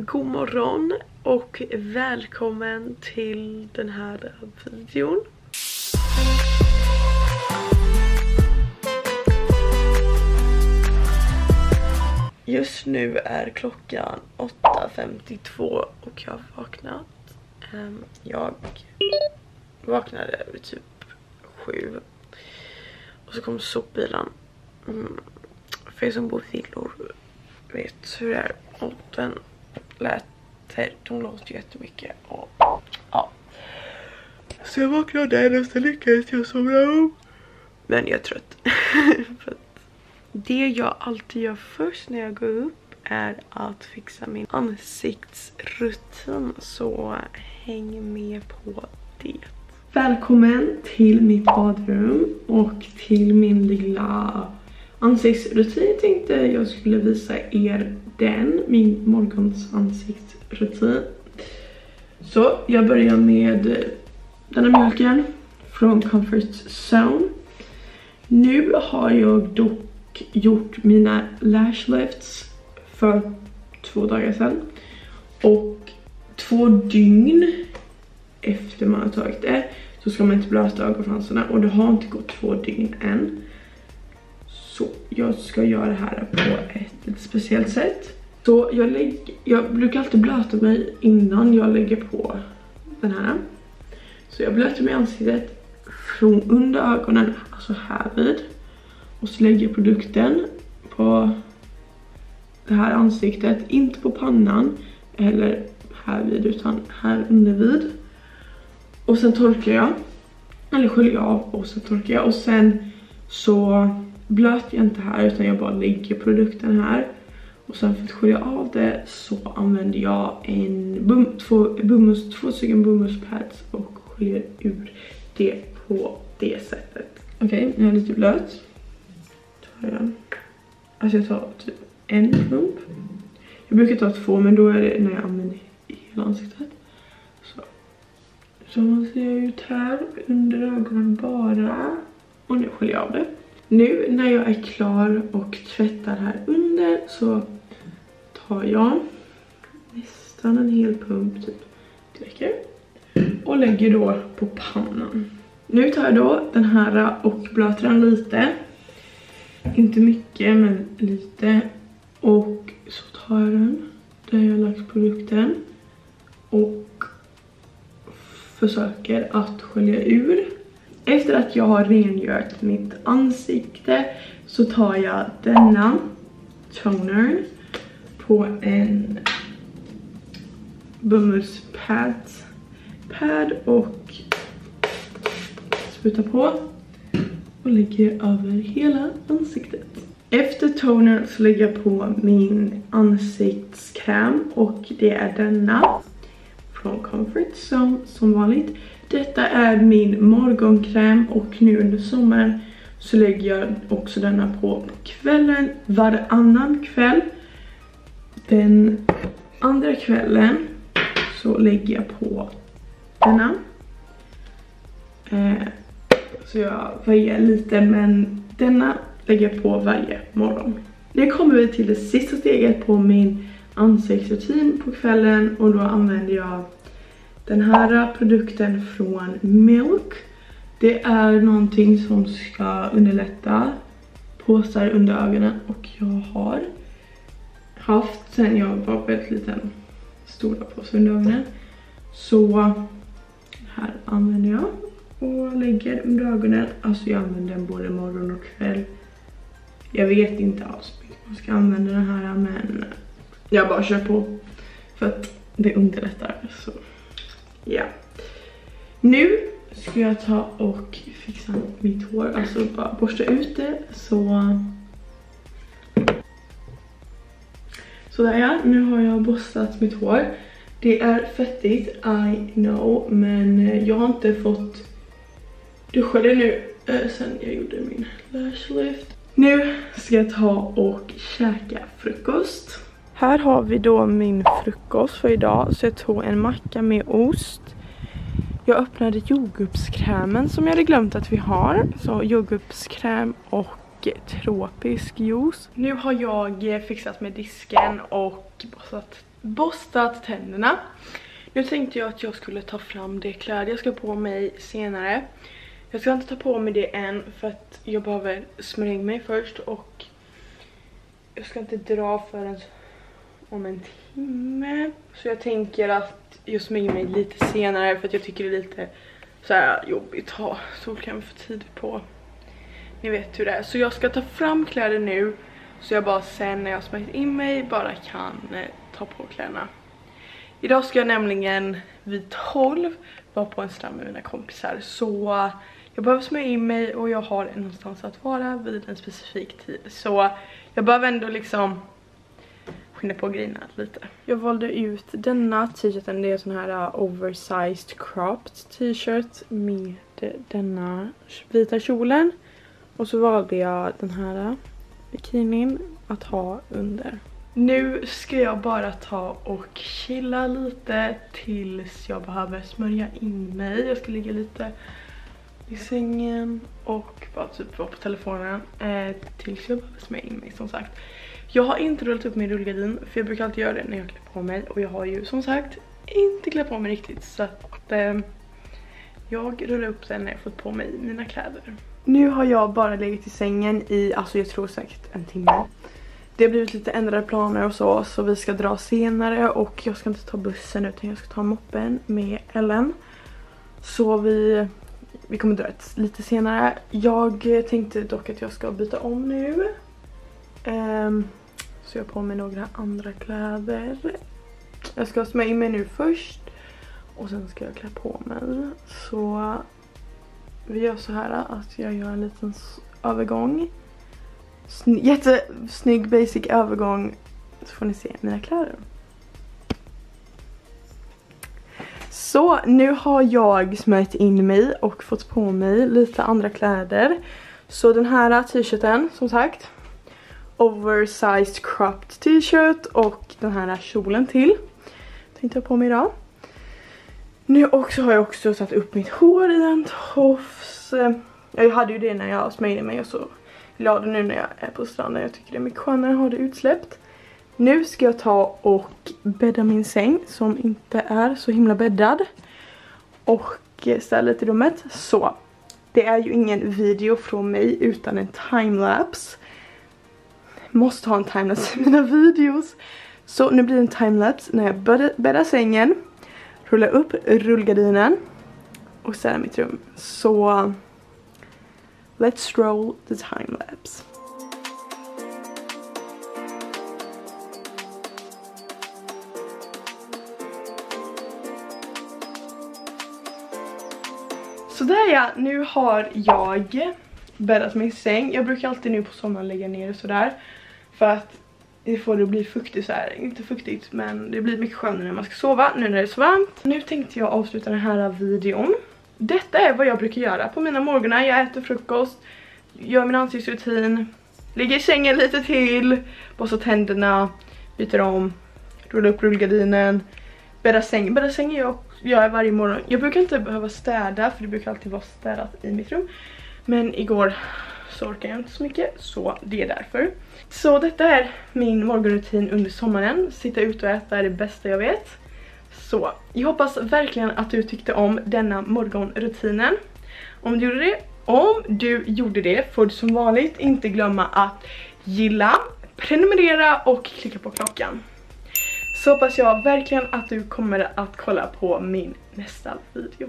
God morgon och välkommen till den här videon. Just nu är klockan 8.52 och jag har vaknat. Ehm, jag vaknade vid typ 7. Och så kom sopbilen. Mm. För er som bor i villor vet hur det är. Och den lät, de låter jättemycket. Och ja. Så jag vaknade och så lyckades jag somna om. Men jag är trött. För det jag alltid gör först när jag går upp är att fixa min ansiktsrutin. Så häng med på det. Välkommen till mitt badrum och till min lilla ansiktsrutin tänkte jag skulle visa er den, min morgons ansiktsrutin. Så jag börjar med denna mjölken från Comfort Zone. Nu har jag dock gjort mina lash lifts för två dagar sedan. Och två dygn efter man har tagit det så ska man inte blöta ögonfransarna och det har inte gått två dygn än. Så jag ska göra det här på ett lite speciellt sätt. Så jag, lägger, jag brukar alltid blöta mig innan jag lägger på den här. Så jag blöter mig i ansiktet från under ögonen, alltså här vid. Och så lägger jag produkten på det här ansiktet, inte på pannan eller här vid utan här under vid. Och sen torkar jag, eller sköljer av och sen torkar jag och sen så blöt jag inte här utan jag bara lägger produkten här. Och sen för att skölja av det så använder jag en bum, två, bumus, två stycken bomullspads och sköljer ur det på det sättet. Okej, okay, nu är lite blöt. Tar jag. Alltså jag tar typ en klump. Jag brukar ta två men då är det när jag använder hela ansiktet. Så, så man ser ut här under ögonen bara. Och nu sköljer jag av det. Nu när jag är klar och tvättar här under så tar jag nästan en hel pump typ. Det räcker. Och lägger då på pannan. Nu tar jag då den här och blöter den lite. Inte mycket men lite. Och så tar jag den där jag har lagt produkten. Och försöker att skölja ur. Efter att jag har rengjort mitt ansikte så tar jag denna toner på en bomullspad pad och sprutar på och lägger över hela ansiktet. Efter toner så lägger jag på min ansiktskräm och det är denna från Comfort Zone som vanligt. Detta är min morgonkräm och nu under sommaren så lägger jag också denna på kvällen varannan kväll. Den andra kvällen så lägger jag på denna. Eh, så jag varierar lite men denna lägger jag på varje morgon. Nu kommer vi till det sista steget på min ansiktsrutin på kvällen och då använder jag den här produkten från Milk. Det är någonting som ska underlätta påsar under ögonen och jag har haft sen jag var väldigt liten stora påsar under ögonen. Så här använder jag och lägger under ögonen. Alltså jag använder den både morgon och kväll. Jag vet inte alls hur man ska använda den här men jag bara kör på för att det underlättar så ja. Nu ska jag ta och fixa mitt hår, alltså bara borsta ut det så Sådär ja, nu har jag borstat mitt hår. Det är fettigt, I know, men eh, jag har inte fått duscha det nu eh, sen jag gjorde min lash lift. Nu ska jag ta och käka frukost. Här har vi då min frukost för idag. Så jag tog en macka med ost. Jag öppnade jordgubbskrämen som jag hade glömt att vi har. Så jordgubbskräm och tropisk juice. Nu har jag fixat med disken och borstat, borstat tänderna. Nu tänkte jag att jag skulle ta fram det kläder jag ska på mig senare. Jag ska inte ta på mig det än för att jag behöver smörja in mig först och jag ska inte dra förrän om en timme. Så jag tänker att jag smörjer mig lite senare för att jag tycker det är lite så här jobbigt att ha solkräm för tidigt på. Ni vet hur det är. Så jag ska ta fram kläder nu så jag bara sen när jag smörjt in mig bara kan eh, ta på kläderna. Idag ska jag nämligen vid 12 vara på en strand med mina kompisar så jag behöver smörja in mig och jag har någonstans att vara vid en specifik tid. Så jag behöver ändå liksom skynda på grejerna lite. Jag valde ut denna t-shirten, det är sån här uh, oversized cropped t-shirt med denna vita kjolen. Och så valde jag den här uh, bikinin att ha under. Nu ska jag bara ta och chilla lite tills jag behöver smörja in mig. Jag ska ligga lite i sängen och bara typ vara på telefonen eh, tills jag behöver smörja in mig som sagt. Jag har inte rullat upp min rullgardin för jag brukar alltid göra det när jag klär på mig och jag har ju som sagt inte klätt på mig riktigt så att eh, jag rullar upp den när jag fått på mig mina kläder. Nu har jag bara legat i sängen i, alltså jag tror säkert en timme. Det har blivit lite ändrade planer och så, så vi ska dra senare och jag ska inte ta bussen utan jag ska ta moppen med Ellen. Så vi, vi kommer dra ett lite senare. Jag tänkte dock att jag ska byta om nu. Um, så jag har på mig några andra kläder. Jag ska smörja in mig nu först. Och sen ska jag klä på mig. Så vi gör så här att jag gör en liten övergång. Sny jättesnygg basic övergång. Så får ni se mina kläder. Så nu har jag smörjt in mig och fått på mig lite andra kläder. Så den här t-shirten som sagt oversized cropped t-shirt och den här kjolen till. Tänkte jag på mig idag. Nu också har jag också satt upp mitt hår i en tofs. Jag hade ju det när jag smörjde mig och så la det nu när jag är på stranden. Jag tycker det är mycket skönare att ha det utsläppt. Nu ska jag ta och bädda min säng som inte är så himla bäddad. Och ställa lite i rummet. Så, det är ju ingen video från mig utan en timelapse måste ha en timelapse i mina videos. Så nu blir det en timelapse när jag bäddar sängen, rullar upp rullgardinen och städar mitt rum. Så let's roll the timelapse. Sådär ja, nu har jag bäddat min säng. Jag brukar alltid nu på sommaren lägga ner sådär. För att det får det bli fuktigt så här. Inte fuktigt men det blir mycket skönare när man ska sova nu när det är så varmt. Nu tänkte jag avsluta den här videon. Detta är vad jag brukar göra på mina morgnar. Jag äter frukost, gör min ansiktsrutin, ligger i sängen lite till, borstar tänderna, byter om, rullar upp rullgardinen, bäddar sängen. Bäddar sängen jag gör jag varje morgon. Jag brukar inte behöva städa för det brukar alltid vara städat i mitt rum. Men igår så orkade jag inte så mycket så det är därför. Så detta är min morgonrutin under sommaren. Sitta ute och äta är det bästa jag vet. Så jag hoppas verkligen att du tyckte om denna morgonrutinen. Om du gjorde det, om du gjorde det får du som vanligt inte glömma att gilla, prenumerera och klicka på klockan. Så hoppas jag verkligen att du kommer att kolla på min nästa video.